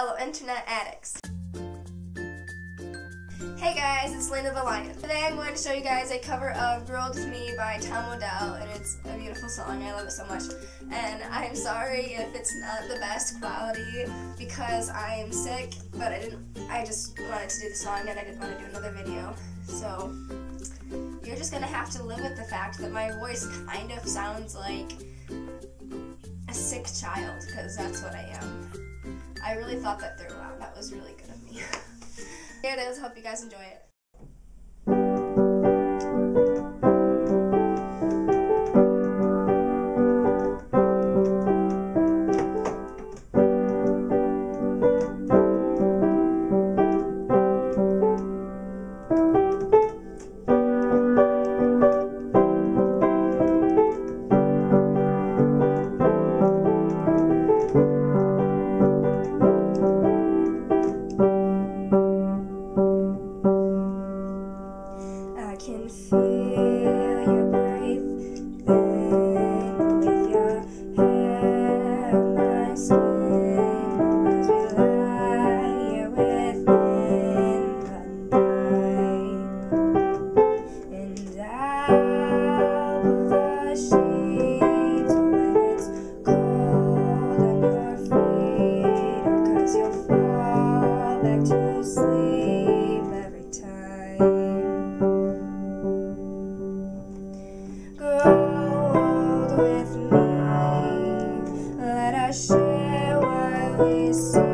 fellow internet addicts. Hey guys, it's Leyna the Lion. Today I'm going to show you guys a cover of Grow Old With Me by Tom Odell, and it's a beautiful song. I love it so much. And I'm sorry if it's not the best quality because I am sick, but I didn't. I just wanted to do the song and I didn't want to do another video. So you're just gonna have to live with the fact that my voice kind of sounds like a sick child because that's what I am. I really thought that through. Wow, that was really good of me. Here it is. Hope you guys enjoy it. We see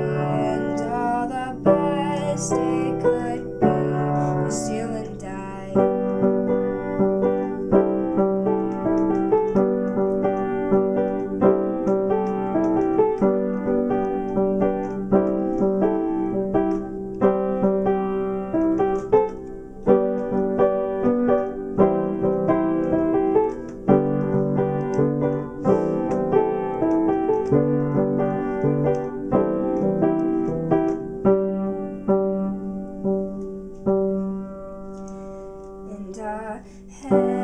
And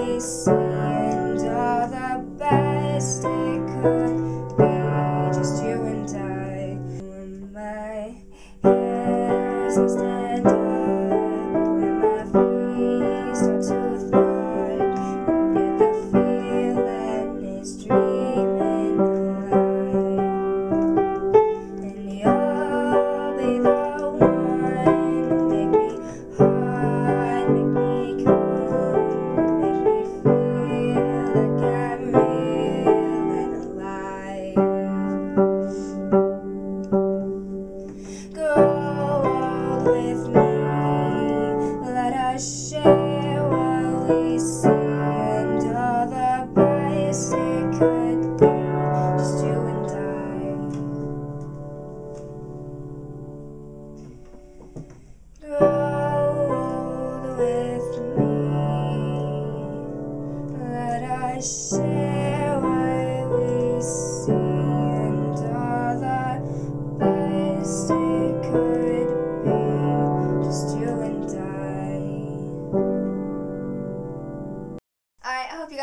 what we see and all the best it could be. Just you and I. and all the best it could be, just you and I. With me. Us share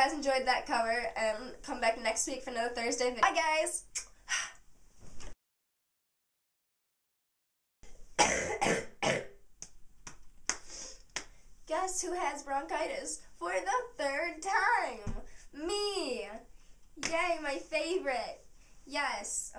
guys enjoyed that cover and come back next week for another Thursday video. Bye guys! Guess who has bronchitis for the third time? Me! Yay, my favorite! Yes.